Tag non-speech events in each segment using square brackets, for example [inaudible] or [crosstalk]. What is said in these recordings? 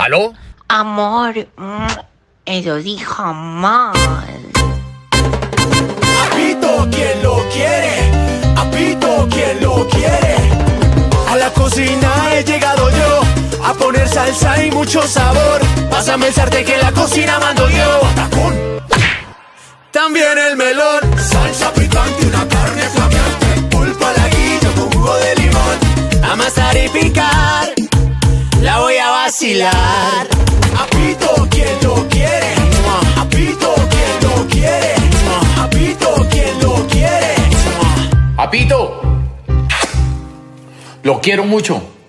¿Aló? Amor, mm, eso sí jamás. Apito quien lo quiere, apito quien lo quiere. A la cocina he llegado yo, a poner salsa y mucho sabor. Pásame el sartén que la cocina mando yo. También el melón, vacilar. Apito quien lo quiere, apito quien lo quiere, apito quien lo quiere. Apito. Lo quiero mucho.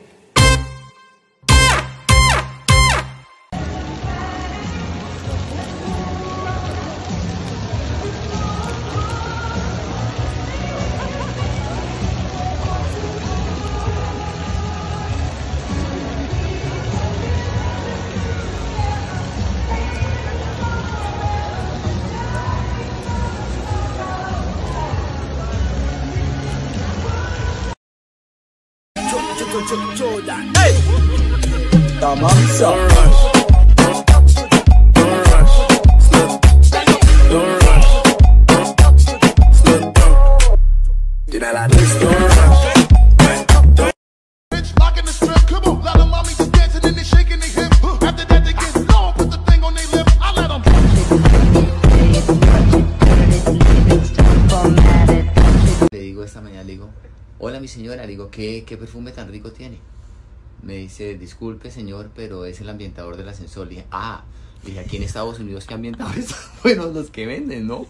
Jordan. Hey! Tamam, sir. Don't rush. Don't rush. Don't rush. Don't rush. Don't rush. Don't rush. Don't rush. Hola mi señora, le digo, ¿qué, qué perfume tan rico tiene? Me dice, disculpe señor, pero es el ambientador del ascensor. Le dije, ah, dije, aquí en Estados Unidos, ¿qué ambientadores [laughs] buenos los que venden, no?